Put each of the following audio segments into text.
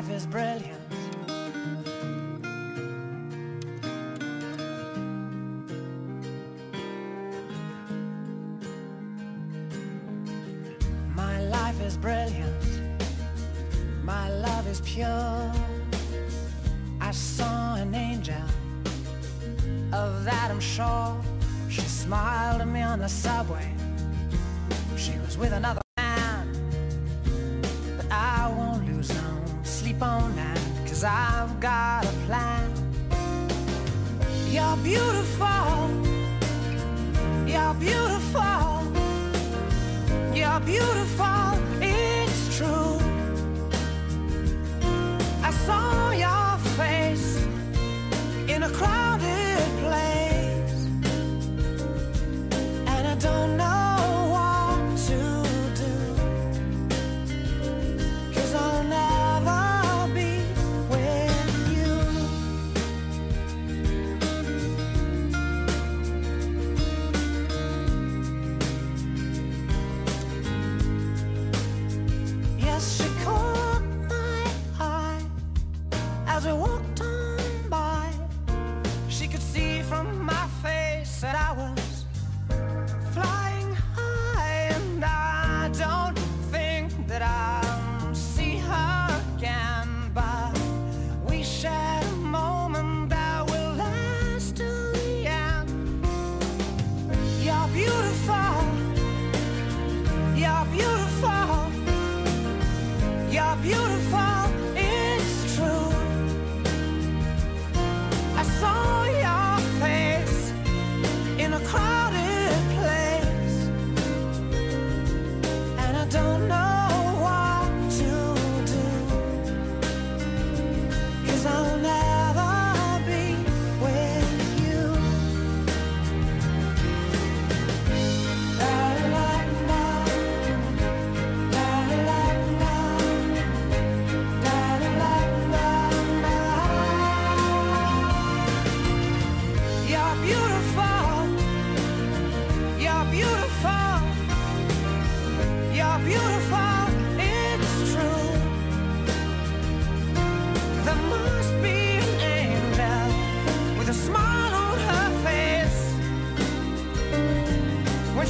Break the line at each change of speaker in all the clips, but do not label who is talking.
life is brilliant. My life is brilliant. My love is pure. I saw an angel. Of that I'm sure. She smiled at me on the subway. She was with another. cause I've got a plan. You're beautiful, you're beautiful, you're beautiful, it's true. I saw she walked on by, she could see from my face that I was I saw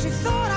she thought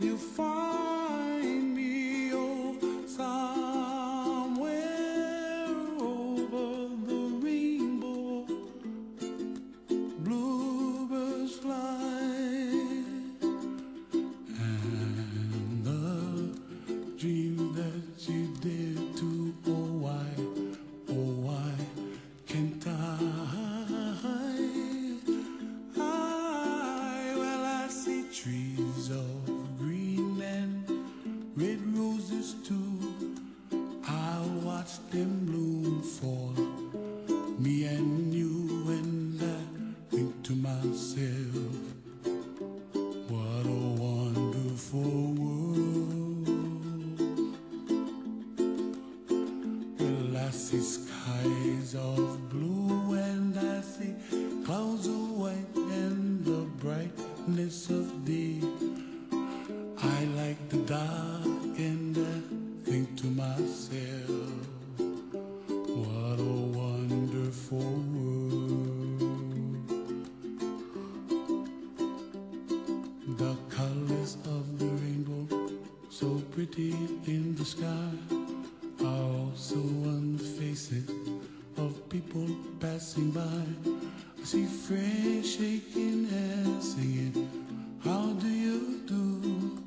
you
fall. In the sky, are also on the faces of people passing by. I see friends shaking hands, singing, How do you do?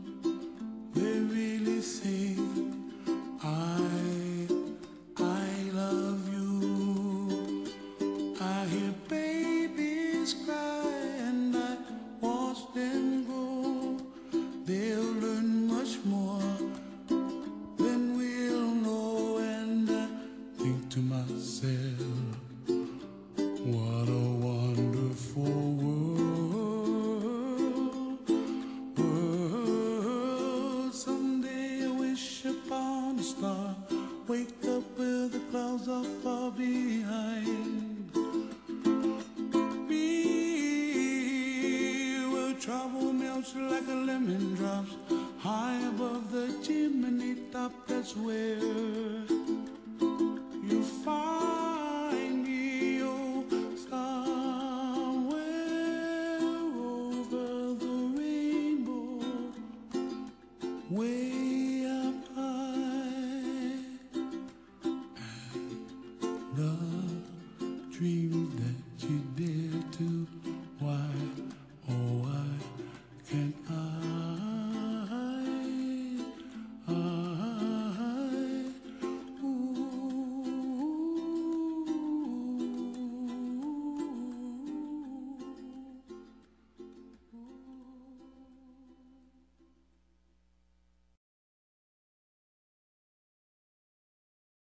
Star. Wake up where the clouds are far behind. Me where trouble melts like a lemon drops high above the chimney top. That's where high,